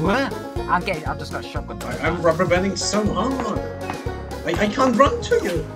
What? I'm getting. I've just got a shotgun. I, I'm rubber banding so hard. I, I can't run to you.